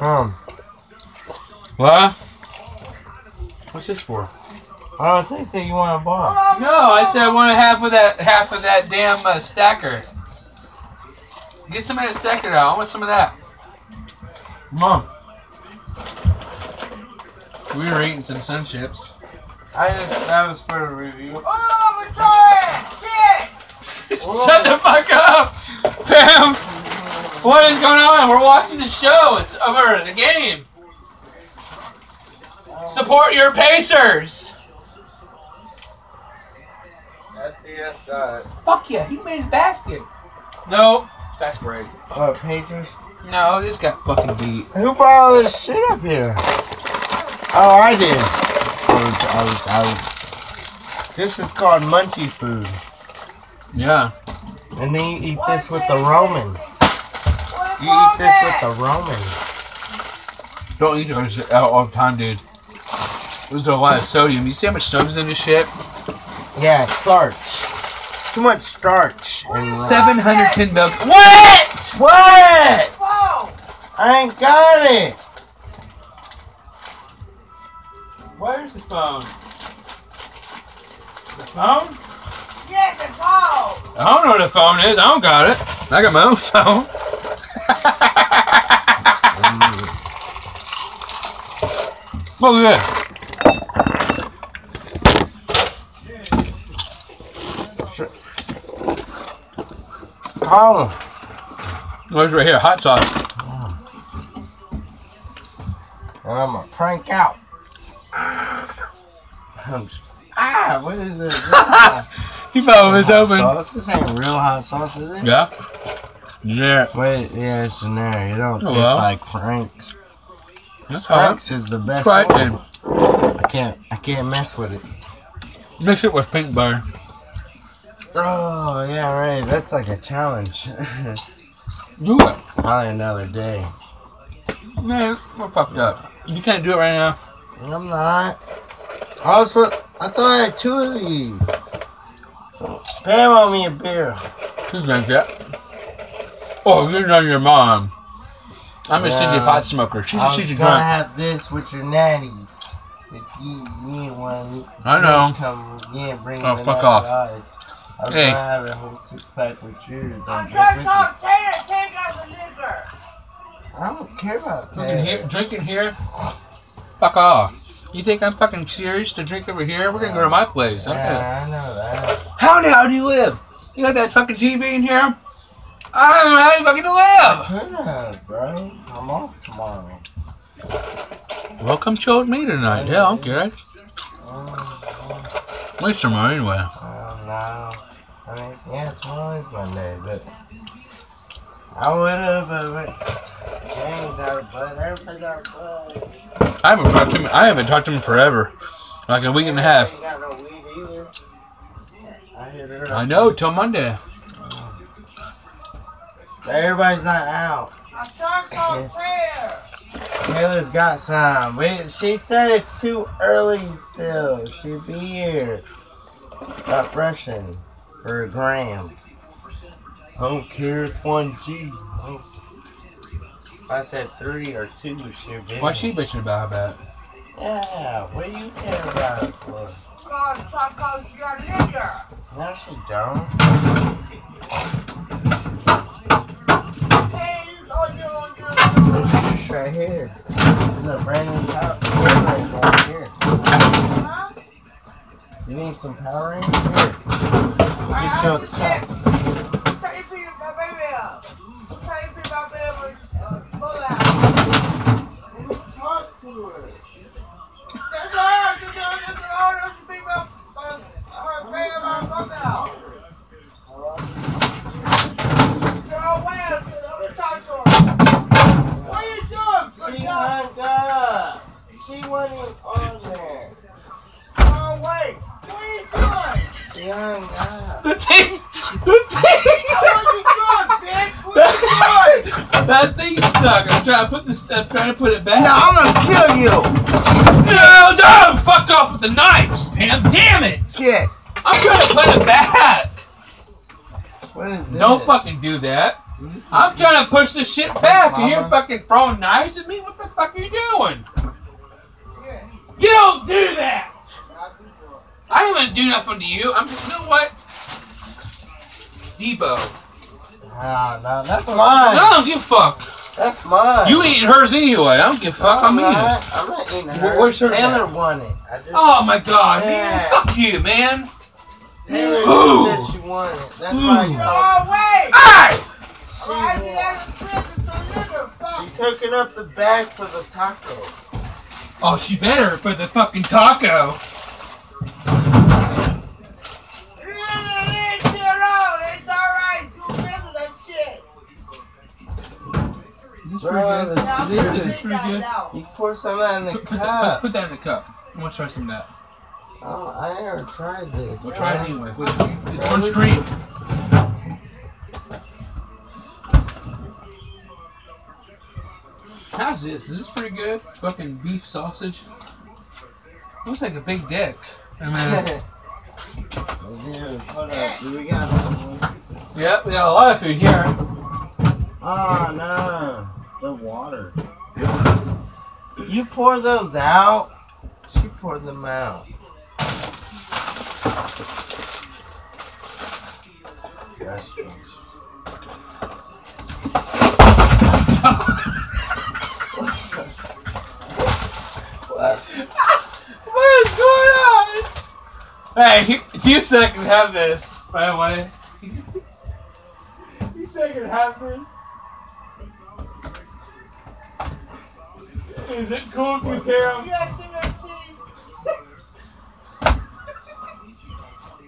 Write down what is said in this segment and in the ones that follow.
Um, What? What's this for? Oh, I don't think so. You want a ball? No, I said I want a half of that half of that damn uh, stacker. Get some of that stacker out. I want some of that. Mom, We were eating some sun chips. I just that was for the review. Oh, we're trying! Shit! Shut the fuck up, Pam. What is going on? We're watching the show. It's over the game. Support your Pacers. SCS got it. Fuck yeah, he made his basket. No, that's great. What, Pacers? No, this got fucking beat. Who brought all this shit up here? Oh, I did. I was, I was, I was. This is called munchie food. Yeah. And then you eat this with the ramen. You eat this with the ramen. Don't eat those out all the time, dude. There's a lot of sodium. You see how much sodium's in this shit? Yeah, starch. Too much starch. And ramen. 710 milk. What? What? Phone! I ain't got it. Where's the phone? The phone? Yes, the phone! I don't know where the phone is. I don't got it. I got my own phone. That. Call him. Where's right here? Hot sauce. And I'm gonna prank out. I'm ah, what is this? He it was Hot open. Sauce? This ain't real hot sauce, is it? Yeah. Yeah. Wait, yeah, it's in there. You don't Oh, taste well. like Frank's. That's hot. Is the best. Try it then. I can't, I can't mess with it. Mix it with pink butter. Oh yeah, right. That's like a challenge. Do it. Probably another day. Man, we're fucked up. You can't do it right now. I'm not. I was put. I thought I had two of these. Pam on me a beer. Who drank that? Oh, you're not your mom. I'm a CJ Yeah. pot smoker. She's a I was CJ gonna drunk. have this with your natties. If you, you ain't one. I know. Come, you ain't bring Oh, the fuck off. Eyes. I was Hey. gonna have a whole six pack with yours. I'm and trying to with talk Taylor, take out the liquor! I don't care about Drinking that. here, drinking here. Fuck off. You think I'm fucking serious to drink over here? We're gonna go to my place. Okay. Yeah, I know that. How the hell do you live? You got that fucking TV in here? I don't know how you fucking live. Could have, bro. I'm off tomorrow. Well, come chill with me tonight. Yeah, I don't care. Oh, At least tomorrow anyway. oh, no. I mean, yeah, tomorrow is Monday, but I would uh, have, but James out of bud. Everybody's out of bud. I haven't talked to him. I haven't talked to him forever. Like a week and a half. Ain't got no weed either. I hit I know, till Monday. Everybody's not out. I'm trying Taylor! Taylor's got some. Wait, she said it's too early still. She'll be here. Stop rushing for a gram. I don't care, it's 1G. Oh. If I said three or two, she'll be What's she here. bitching about that? Yeah, what do you care about it for? Cause, cause you got liquor! No, she don't. Hey, you go do on your There's juice right here. There's a brand new power Powerade right here. huh? You need some Powerade? Here. I Get your have to cup. check. Tell you pick my baby up. Tell you pick my baby up. Uh, pull out. Let me talk to her. That's all right. Just, just, just, all right, just pick me up. Uh, her baby up, pull out. Girl, where? Let me talk to her. What are you doing? Good She job. hung up. She wasn't on there. Oh, wait. What are you doing? She hung up. The thing, the thing, What are you doing, bitch? What are you doing? that thing stuck. I'm trying to put this. I'm trying to put it back. I'm gonna kill you. No, no! Fuck off with the knives, Pam. Damn it! Kid. I'm trying to put it back. What is this? Don't fucking do that. I'm trying to push this shit back, and you're fucking throwing knives at me. What the fuck are you doing? Yeah. You don't do that. I think so. I didn't do nothing to you. I'm. You know what? Debo. Ah, no, that's No, mine. I don't give a fuck. That's mine. You eating hers anyway. I don't give a fuck. I'm I'm eating it. I'm not eating Wh- her. where's hers Taylor at? won it. I just, Oh my god, man. Fuck you, man. Taylor Ooh. said she won it. That's why you No know, way! She I won. get out of prison, so nigga, fuck. He's hooking up the bag for the taco. Oh, she better for the fucking taco. Leave it alone. It's alright. Do business that shit. Is this Bro, pretty good? Now, This put is pretty good. now. You pour some of that in the Put, put, that, cup. put, put that in the cup. I want to try some of that. Oh, I never tried this. We'll try it anyway. It's orange cream. How's this? Is this pretty good? Fucking beef sausage. Looks like a big dick. I mean, Dude, hold up. We got another yeah, we got a lot of food here. Oh, no. The water. You pour those out? She poured them out. Gosh, what? What is going on? Hey, he- two seconds have this, by the way. two seconds have this. Is it cool if we tear You him? guys see your teeth?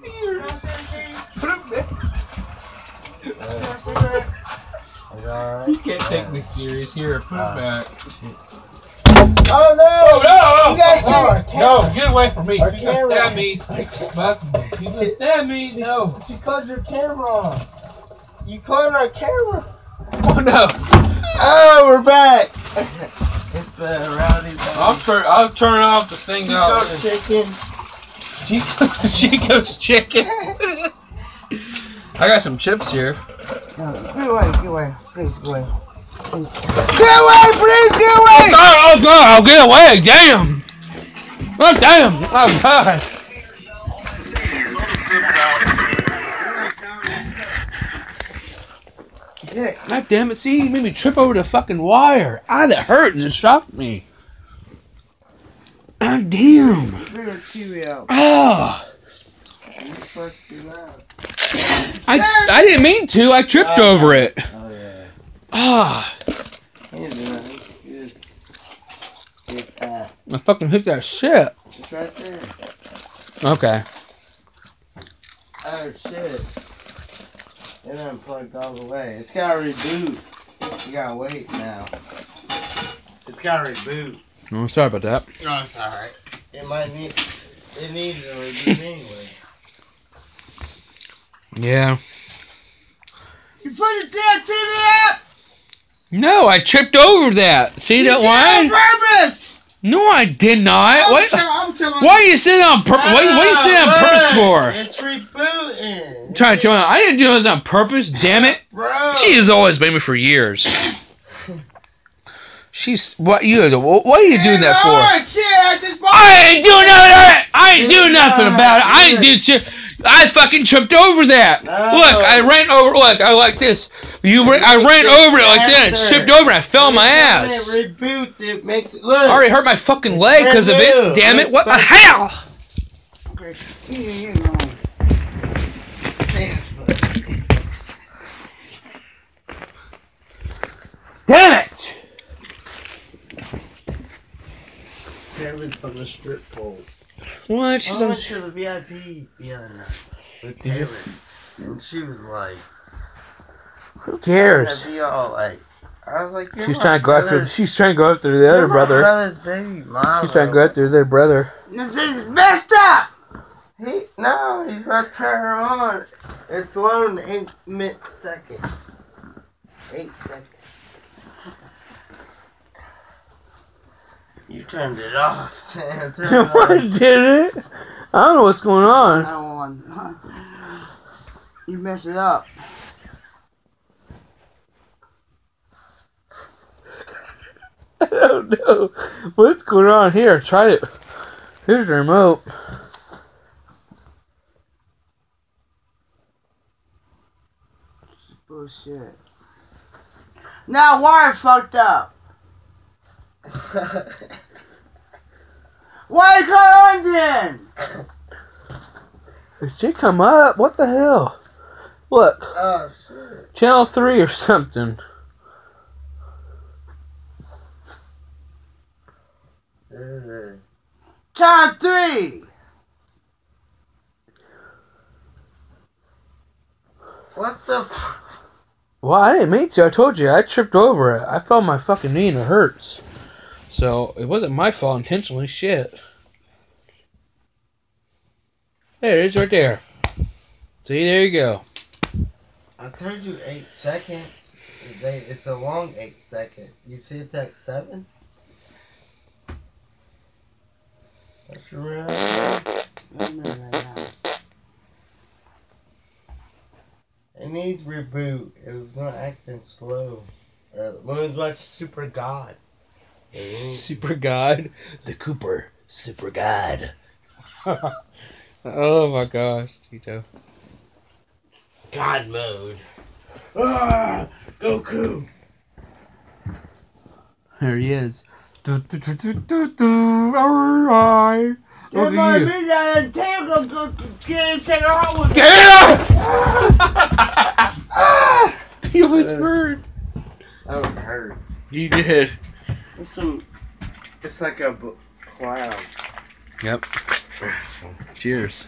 You guys see your teeth? Put him back. You Uh, guys see your- is it alright? You can't take me serious. Here, put Uh, him back. Oh no! Oh, no! You guys check No, get away from me. Our You're gonna stab me. Fuck me. He's gonna stab me. No. She closed your camera on. You closed our camera. Oh, no. Oh, we're back. it's the rowdy I'll, tur- I'll turn off the thing Chico out. chicken. Chico- Chico's chicken. I got some chips here. No, get away, get away. Please, get away. Please. Get away, please, get away! Oh, oh god, I'll get away. Damn. Oh, damn. Oh, god. Dick. God damn it. See, you made me trip over the fucking wire. Ah, that hurt. And it shocked me. Ah, damn. Bring a kiwi. Ah. You fucked it up. I, I didn't mean to. I tripped over it. Oh, yeah. Ah. Can't do nothing. You just get that. I fucking hit that shit. It's right there. Okay. Oh, shit. It unplugged all the way. It's gotta reboot. You gotta wait now. It's gotta reboot. Oh, sorry about that. No, it's alright. It might need. It needs a reboot anyway. Yeah. You put the damn TV up! No, I tripped over that. See that You it line? on purpose! No, I did not. I'm What? Why are you sitting on purpose? What, what are you sitting on purpose for? It's rebooting. Trying to tell me I didn't do this on purpose. Damn it. Bro. She has always been me for years. She's what you? What are you doing that for? Shit, I just I ain't doing nothing. I ain't doing nothing about it. I ain't do shit. I fucking tripped over that. No. Look, I ran over. Look, I like this. You, ra- I ran over it like that. It tripped over. and I fell on my ass. It reboots. It makes it look. I already hurt my fucking leg because of it. Damn it! What the hell? Yeah, yeah, no. Damn it! Kevin's from the strip pole. What? Oh, she's I on. went to the VIP the other night with Taylor, and she was like, Who cares? Be all like." I was like, She's trying to go after. She's trying to go after the other brother. brother's baby mama. She's trying to go after their brother. This is messed up! He no, he's gonna turn her on. It's loading eight mi- seconds. Eight seconds. You turned it off, Sam. What did it? I don't know what's going on. I. You messed it up. I don't know what's going on here. Try it. Here's the remote. Bullshit. Now wire fucked up. Why you cut on then? Did she come up? What the hell? Look, Oh shit. channel three or something. Mm-hmm. Count three. What the? F- Well, I didn't mean to. I told you I tripped over it. I fell on my fucking knee and it hurts. So it wasn't my fault intentionally. Shit. There it is, right there. See, there you go. I told you eight seconds. It's a long eight seconds. You see if that's seven? That's real. Wait a right. It needs reboot. It was going acting slow. Uh, was watching Super God. It needs- Super God. The Cooper. Super God. oh my gosh, Tito. God mode. Ah, Goku. There he is. Do, do, do, do, do, do. Alright. Get Look my at you. bitch out of the table. Go, go, get it, take her home with me. Get You whispered. That would hurt. You did. It's some. It's like a b- cloud. Yep. Cheers.